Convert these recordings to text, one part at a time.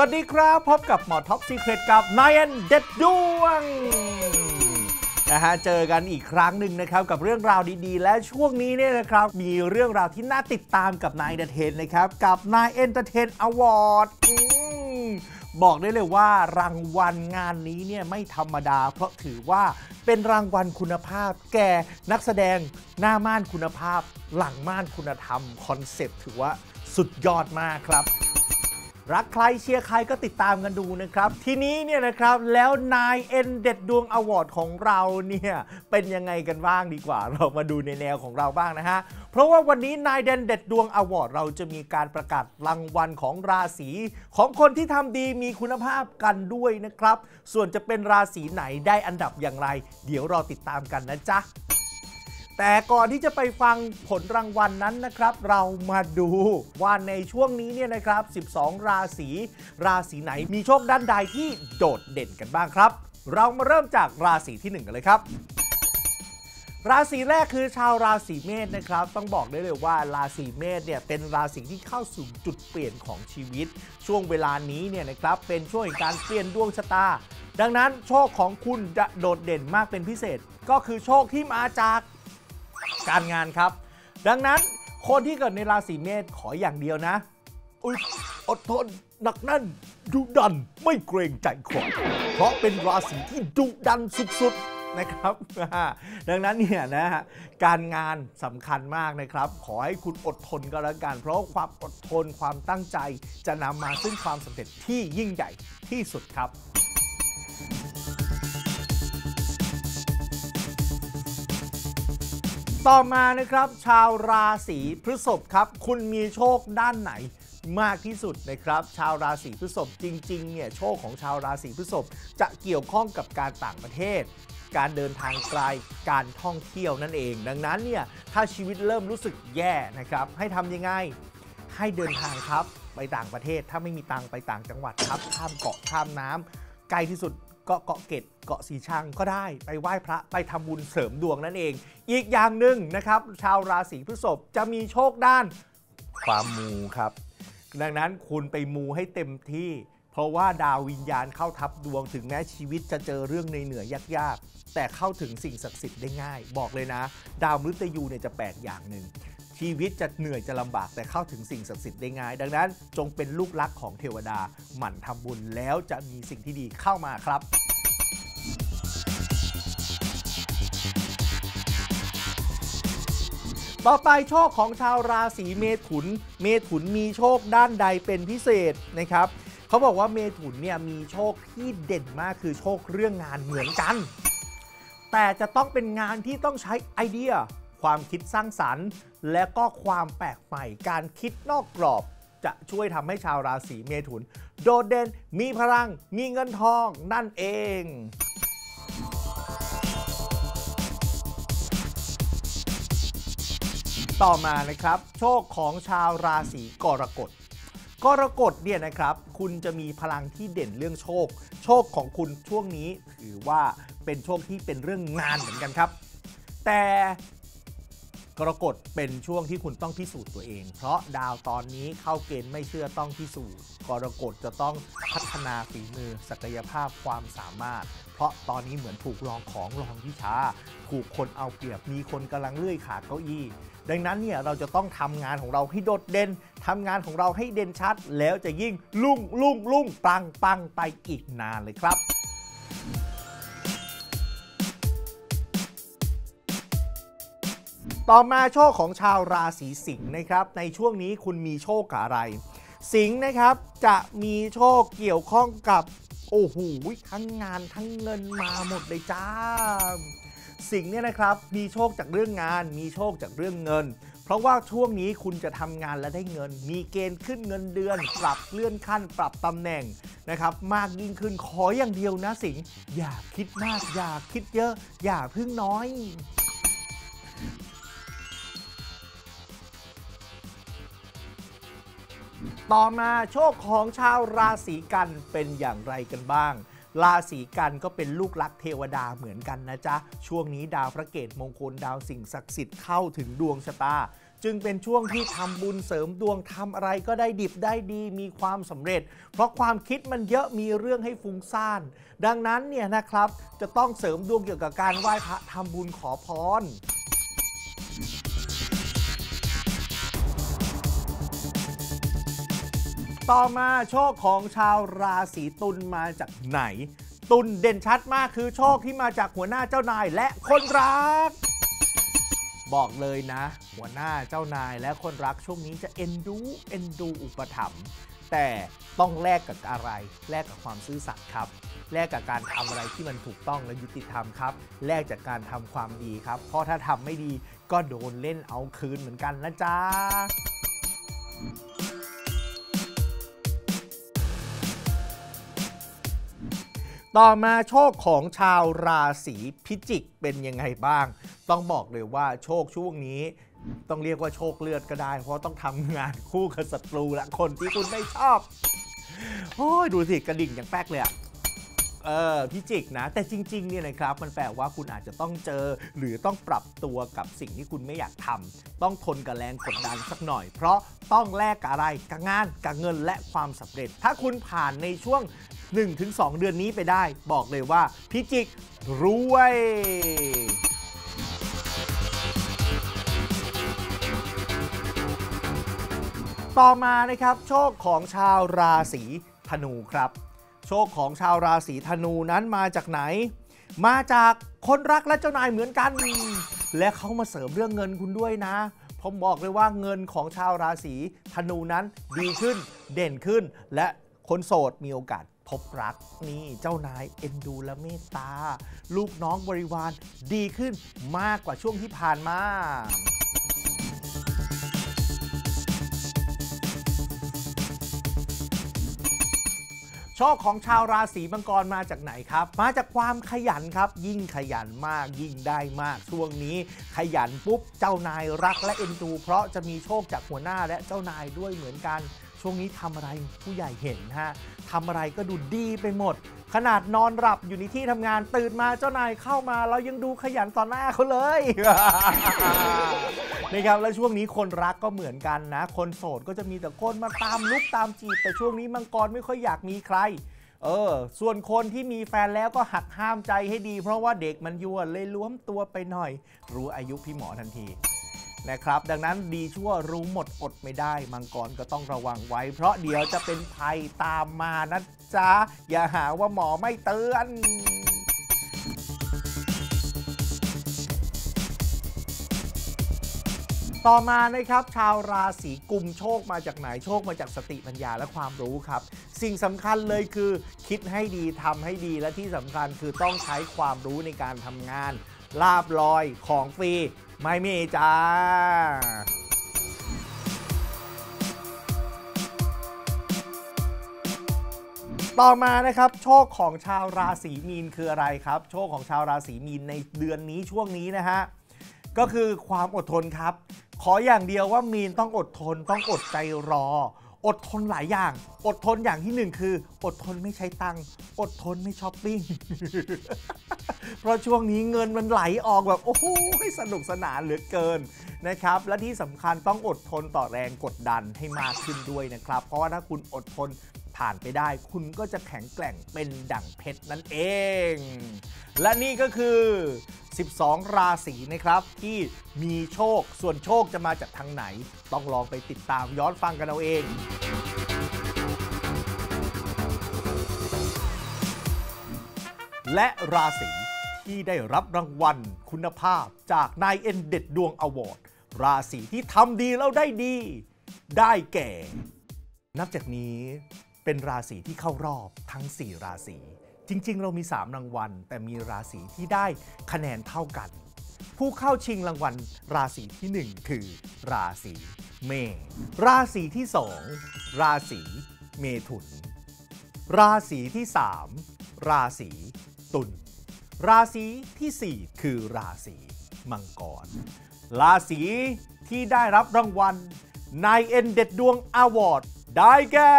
วัสดีครับ พบกับหมอท็อป Secret กับ Nine เอ็นเด็ดดวงนะฮะเจอกันอีกครั้งหนึ่งนะครับกับเรื่องราวดีๆ และช่วงนี้เนี่ยนะครับมีเรื่องราวที่น่าติดตามกับ Nine Entertain นะครับกับ Nine Entertain Award บอกได้เลยว่ารางวัลงานนี้เนี่ยไม่ธรรมดา เพราะถือว่าเป็นรางวัลคุณภาพ แก่นักแสดงหน้าม่านคุณภาพ หลังม่านคุณธรรมคอนเซปต์ถือว่าสุดยอดมากครับ รักใครเชียร์ใครก็ติดตามกันดูนะครับ ทีนี้เนี่ยนะครับแล้ว Nine เอ็นเด็ดดวง Award ของเราเนี่ยเป็นยังไงกันบ้างดีกว่า เรามาดูในแนวของเราบ้างนะฮะ เพราะว่าวันนี้ Nine เอ็นเด็ดดวง Award เราจะมีการประกาศรางวัลของราศีของคนที่ทำดีมีคุณภาพกันด้วยนะครับ ส่วนจะเป็นราศีไหนได้อันดับอย่างไร เดี๋ยวเราติดตามกันนะจ๊ะ แต่ก่อนที่จะไปฟังผลรางวัลนนั้นนะครับ เรามาดูว่าในช่วงนี้เนี่ยนะครับ 12 ราศี ราศีไหนมีโชคด้านใดที่โดดเด่นกันบ้างครับ เรามาเริ่มจากราศีที่ 1 กันเลยครับ ราศีแรกคือชาวราศีเมษนะครับ ต้องบอกได้เลยว่าราศีเมษเนี่ยเป็นราศีที่เข้าสู่จุดเปลี่ยนของชีวิต ช่วงเวลานี้เนี่ยนะครับเป็นช่วงแห่งการเปลี่ยนดวงชะตา ดังนั้นโชคของคุณจะโดดเด่นมากเป็นพิเศษ ก็คือโชคที่มาจาก การงานครับ ดังนั้นคนที่เกิดในราศีเมษขออย่างเดียวนะอุยอดทนหนักแน่นดุดันไม่เกรงใจใครเพราะเป็นราศีที่ดุดันสุดๆนะครับ ดังนั้นเนี่ยนะฮะการงานสำคัญมากนะครับ ขอให้คุณอดทนก็แล้วกัน เพราะความอดทนความตั้งใจจะนำมาซึ่งความสำเร็จที่ยิ่งใหญ่ที่สุดครับ ต่อมานะครับ ชาวราศีพฤษภครับ คุณมีโชคด้านไหนมากที่สุดนะครับ ชาวราศีพฤษภจริงๆเนี่ยโชคของชาวราศีพฤษภจะเกี่ยวข้องกับการต่างประเทศ การเดินทางไกลการท่องเที่ยวนั่นเอง ดังนั้นเนี่ยถ้าชีวิตเริ่มรู้สึกแย่นะครับ ให้ทำยังไงให้เดินทางครับไปต่างประเทศ ถ้าไม่มีตังไปต่างจังหวัดครับข้ามเกาะข้ามน้ำไกลที่สุด เกาะเกาะเกร็ดเกาะสีชังก็ได้ไปไหว้พระไปทำบุญเสริมดวงนั่นเอง อีกอย่างหนึ่งนะครับ ชาวราศีพฤษภจะมีโชคด้านความมูครับ ดังนั้นคุณไปมูให้เต็มที่ เพราะว่าดาววิญญาณเข้าทับดวงถึงแม้ชีวิตจะเจอเรื่องในเหนือยากๆ แต่เข้าถึงสิ่งศักดิ์สิทธิ์ได้ง่าย บอกเลยนะ ดาวมฤตยูเนี่ยจะแปลกอย่างหนึ่ง ชีวิตจะเหนื่อยจะลำบากแต่เข้าถึงสิ่งศักดิ์สิทธิ์ได้ง่าย ดังนั้นจงเป็นลูกรักของเทวดา หมั่นทำบุญแล้วจะมีสิ่งที่ดีเข้ามาครับต่อไปโชคของชาวราศีเมถุน เมถุนมีโชคด้านใดเป็นพิเศษนะครับเขาบอกว่าเมถุนเนี่ยมีโชคที่เด่นมากคือโชคเรื่องงานเหมือนกัน แต่จะต้องเป็นงานที่ต้องใช้ไอเดีย ความคิดสร้างสรรค์ และก็ความแปลกใหม่การคิดนอกกรอบ จะช่วยทำให้ชาวราศีเมถุน โดดเด่นมีพลังมีเงินทองนั่นเองต่อมานะครับโชคของชาวราศีกรกฎ กรกฎเนี่ยนะครับ คุณจะมีพลังที่เด่นเรื่องโชค โชคของคุณช่วงนี้ถือว่าเป็นโชคที่เป็นเรื่องงานเหมือนกันครับ แต่ กรกฎเป็นช่วงที่คุณต้องพิสูจน์ตัวเอง เพราะดาวตอนนี้เข้าเกณฑ์ไม่เชื่อต้องพิสูจน์ กรกฎจะต้องพัฒนาฝีมือศักยภาพความสามารถ เพราะตอนนี้เหมือนถูกลองของลองวิชา ถูกคนเอาเปรียบมีคนกำลังเลื่อยขาเก้าอี้ ดังนั้นเนี่ยเราจะต้องทำงานของเราให้โดดเด่นทำงานของเราให้เด่นชัด แล้วจะยิ่งลุ่งลุ่งลุ่งปังปังไปอีกนานเลยครับ ต่อมาโชคของชาวราศีสิงห์นะครับ ในช่วงนี้คุณมีโชคกับอะไร สิงห์นะครับจะมีโชคเกี่ยวข้องกับ โอ้โหทั้งงานทั้งเงินมาหมดเลยจ้า สิงห์เนี่ยนะครับมีโชคจากเรื่องงาน มีโชคจากเรื่องเงิน เพราะว่าช่วงนี้คุณจะทำงานและได้เงิน มีเกณฑ์ขึ้นเงินเดือน ปรับเลื่อนขั้น ปรับตำแหน่งนะครับมากยิ่งขึ้นขออย่างเดียวนะสิงห์อย่าคิดมากอย่าคิดเยอะ อย่าพึ่งน้อย ต่อมาโชคของชาวราศีกันเป็นอย่างไรกันบ้าง ราศีกันก็เป็นลูกรักเทวดาเหมือนกันนะจ๊ะ ช่วงนี้ดาวพระเกตมงคลดาวสิ่งศักดิ์สิทธิ์เข้าถึงดวงชะตา จึงเป็นช่วงที่ทำบุญเสริมดวงทำอะไรก็ได้ดิบได้ดีมีความสำเร็จ เพราะความคิดมันเยอะมีเรื่องให้ฟุ้งซ่าน ดังนั้นเนี่ยนะครับจะต้องเสริมดวงเกี่ยวกับการไหว้พระทำบุญขอพร ต่อมาโชคของชาวราศีตุลมาจากไหน ตุลเด่นชัดมากคือโชคที่มาจากหัวหน้าเจ้านายและคนรัก บอกเลยนะ หัวหน้าเจ้านายและคนรักช่วงนี้จะเอ็นดูเอ็นดูอุปถัมภ์แต่ต้องแลกกับอะไร แลกกับความซื่อสัตย์ครับ แลกกับการทำอะไรที่มันถูกต้องและยุติธรรมครับ แลกจากการทำความดีครับ เพราะถ้าทำไม่ดีก็โดนเล่นเอาคืนเหมือนกันนะจ๊ะ ต่อมาโชคของชาวราศีพิจิกเป็นยังไงบ้าง ต้องบอกเลยว่าโชคช่วงนี้ ต้องเรียกว่าโชคเลือดก็ได้ เพราะต้องทำงานคู่กับศัตรูและคนที่คุณไม่ชอบโอ้ยดูสิกระดิ่งอย่างแป๊กเลยอะเออพิจิกนะ แต่จริงๆเนี่ยนะครับมันแปลว่าคุณอาจจะต้องเจอ หรือต้องปรับตัวกับสิ่งที่คุณไม่อยากทำต้องทนกับแรงกดดันสักหน่อย เพราะต้องแลกกับอะไรกับงานกับเงินและความสำเร็จ ถ้าคุณผ่านในช่วง 1-2 เดือนนี้ไปได้ บอกเลยว่าพิจิกรวยต่อมานะครับโชคของชาวราศีธนูครับ โชคของชาวราศีธนูนั้นมาจากไหน มาจากคนรักและเจ้านายเหมือนกัน และเขามาเสริมเรื่องเงินคุณด้วยนะผมบอกเลยว่าเงินของชาวราศีธนูนั้นดีขึ้นเด่นขึ้น และคนโสดมีโอกาส พบรักนี่เจ้านายเอ็นดูและเมตตา ลูกน้องบริวารดีขึ้นมากกว่าช่วงที่ผ่านมาโชคของชาวราศีมังกรมาจากไหนครับ มาจากความขยันครับ ยิ่งขยันมากยิ่งได้มากช่วงนี้ ขยันปุ๊บเจ้านายรักและเอ็นดูเพราะจะมีโชคจากหัวหน้าและเจ้านายด้วยเหมือนกัน ช่วงนี้ทำอะไรผู้ใหญ่เห็นฮะทำอะไรก็ดูดีไปหมด ขนาดนอนหลับอยู่ในที่ทำงานตื่นมาเจ้านายเข้ามาเรายังดูขยันต่อหน้าเขาเลยนะครับแล้วช่วงนี้คนรักก็เหมือนกันนะ คนโสดก็จะมีแต่คนมาตามลุกตามจีบแต่ช่วงนี้มังกรไม่ค่อยอยากมีใครเออ ส่วนคนที่มีแฟนแล้วก็หักห้ามใจให้ดี เพราะว่าเด็กมันยั่วเลยล้วมตัวไปหน่อย รู้อายุพี่หมอทันที นะครับ ดังนั้นดีชั่วรู้หมดอดไม่ได้ มังกรก็ต้องระวังไว้ เพราะเดี๋ยวจะเป็นภัยตามมานะจ๊ะ อย่าหาว่าหมอไม่เตือนต่อมานะครับชาวราศีกุมโชคมาจากไหนโชคมาจากสติปัญญาและความรู้ครับ สิ่งสำคัญเลยคือ คิดให้ดีทำให้ดีและที่สำคัญคือต้องใช้ความรู้ในการทำงาน ลาบลอยของฟรี ไม่มีจ้าต่อมานะครับโชคของชาวราศีมีนคืออะไรครับ โชคของชาวราศีมีนในเดือนนี้ช่วงนี้นะฮะก็คือความอดทนครับ ขออย่างเดียวว่ามีนต้องอดทนต้องอดใจรอ อดทนหลายอย่าง อดทนอย่างที่หนึ่งคือ อดทนไม่ใช้ตังค์อดทนไม่ช้อปปิ้ง เพราะช่วงนี้เงินมันไหลออกแบบโอ้โหสนุกสนานเหลือเกินนะครับและที่สำคัญต้องอดทนต่อแรงกดดันให้มากขึ้นด้วยนะครับ เพราะว่าถ้าคุณอดทนผ่านไปได้ คุณก็จะแข็งแกร่งเป็นดั่งเพชรนั่นเอง และนี่ก็คือ 12 ราศีนะครับที่มีโชคส่วนโชคจะมาจากทางไหน ต้องลองไปติดตามย้อนฟังกันเอาเองและราศี ที่ได้รับรางวัลคุณภาพจากนายเอ็นเด็ดดวงอวอร์ด ราศีที่ทำดีแล้วได้ดี ได้แก่ นับจากนี้เป็นราศีที่เข้ารอบทั้ง 4 ราศี จริง ๆ เรามี 3 รางวัล แต่มีราศีที่ได้คะแนนเท่ากัน ผู้เข้าชิงรางวัล ราศีที่ 1 คือ ราศีเมษราศีที่ 2 ราศีเมถุน ราศีที่ 3 ราศีตุล ราศีทีสี่ 4 คือราศีมังกร ราศีที่ได้รับรางวัลนายเอ็นเด็ดดวงอวอร์ดได้แก่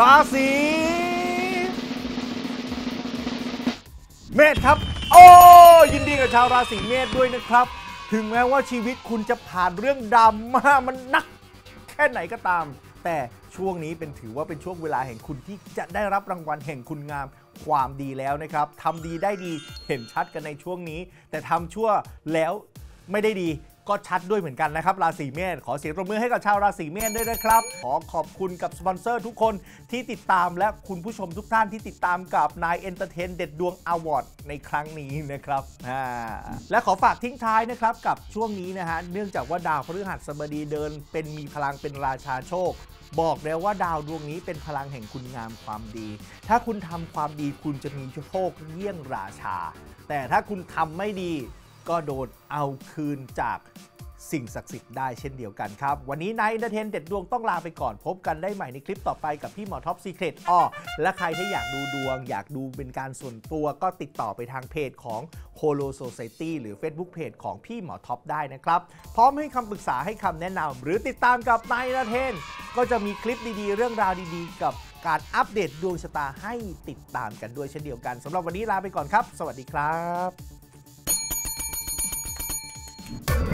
ราศีเมษครับ โอ้ยินดีกับชาวราศีเมษด้วยนะครับ ถึงแม้ว่าชีวิตคุณจะผ่านเรื่องดราม่ามาหนัก แค่ไหนก็ตาม แต่ช่วงนี้เป็นถือว่าเป็นช่วงเวลาแห่งคุณที่จะได้รับรางวัลแห่งคุณงามความดีแล้วนะครับทำดีได้ดีเห็นชัดกันในช่วงนี้ แต่ทำชั่วแล้วไม่ได้ดี ก็ชัดด้วยเหมือนกันนะครับราศีเมษขอเสียงปรบมือให้กับชาวราศีเมษด้วยนะครับ ขอขอบคุณกับสปอนเซอร์ทุกคนที่ติดตามและคุณผู้ชมทุกท่านที่ติดตามกับ Nine Entertain เด็ดดวง Award ในครั้งนี้นะครับและขอฝากทิ้งท้ายนะครับกับช่วงนี้นะฮะเนื่องจากว่าดาวพฤหัสบดีเดิน เป็นมีพลังเป็นราชาโชคบอกแล้วว่าดาวดวงนี้เป็นพลังแห่งคุณงามความดี ถ้าคุณทำความดีคุณจะมีโชคเยี่ยงราชา แต่ถ้าคุณทำไม่ดี ก็โดนเอาคืนจากสิ่งศักดิ์สิทธิ์ได้เช่นเดียวกันครับ วันนี้ Nine Entertain เด็ดดวงต้องลาไปก่อนพบกันได้ใหม่ในคลิปต่อไปกับพี่หมอท็อป Secret อ้อและใครที่อยากดูดวง อยากดูเป็นการส่วนตัวก็ติดต่อไปทางเพจของ Horo Society หรือ Facebook Page ของพี่หมอท็อปได้นะครับ พร้อมให้คำปรึกษาให้คำแนะนำหรือติดตามกับ Nine Entertain ก็จะมีคลิปดีๆ เรื่องราวดีๆ กับการอัปเดตดวงชะตาให้ติดตามกันด้วยเช่นเดียวกันสำหรับวันนี้ลาไปก่อนครับ สวัสดีครับ Thank you.